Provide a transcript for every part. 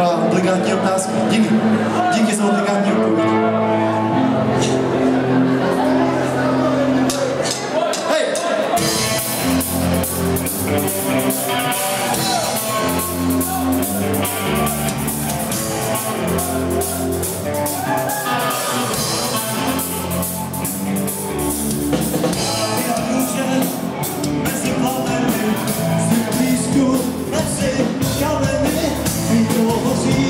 Taková obligátní otázka. Díky. Díky za obligátní odpověď. você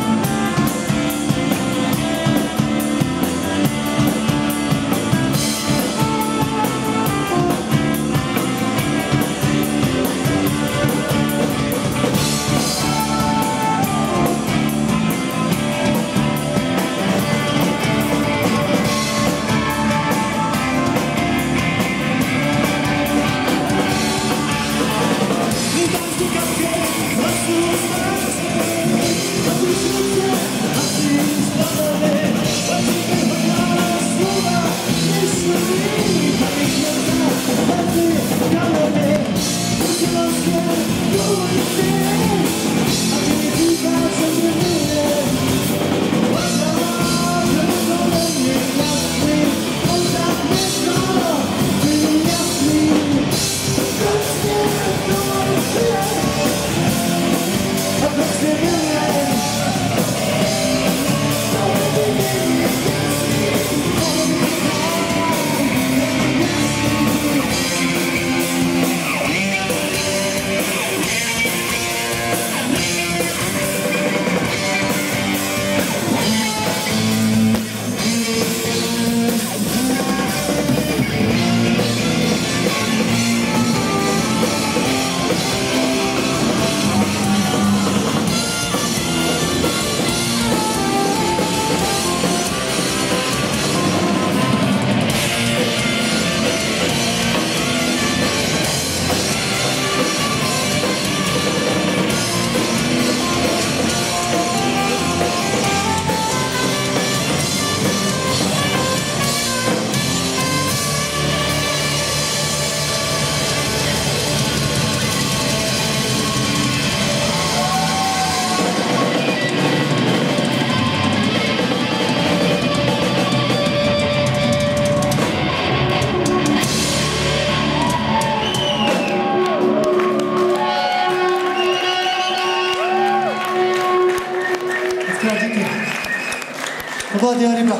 To byla Dia Ryba.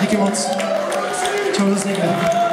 Díky moc. Čau zase někde.